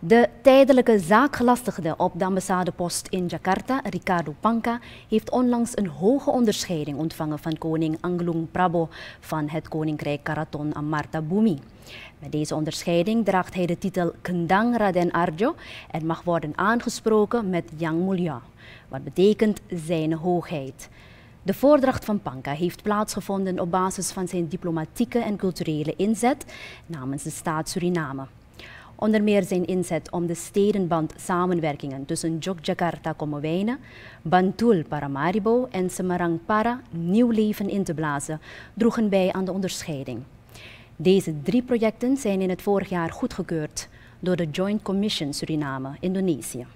De tijdelijke zaakgelastigde op de ambassadepost in Jakarta, Ricardo Panka, heeft onlangs een hoge onderscheiding ontvangen van koning Anglung Prabo van het Koninkrijk Karaton Amarta Bumi. Met deze onderscheiding draagt hij de titel Kendang Raden Arjo en mag worden aangesproken met Yang Mulia, wat betekent zijn hoogheid. De voordracht van Panka heeft plaatsgevonden op basis van zijn diplomatieke en culturele inzet namens de staat Suriname. Onder meer zijn inzet om de stedenband samenwerkingen tussen Jogjakarta Kommerwijnen, Bantul Paramaribo en Semarang Para nieuw leven in te blazen, droegen bij aan de onderscheiding. Deze drie projecten zijn in het vorig jaar goedgekeurd door de Joint Commission Suriname, Indonesië.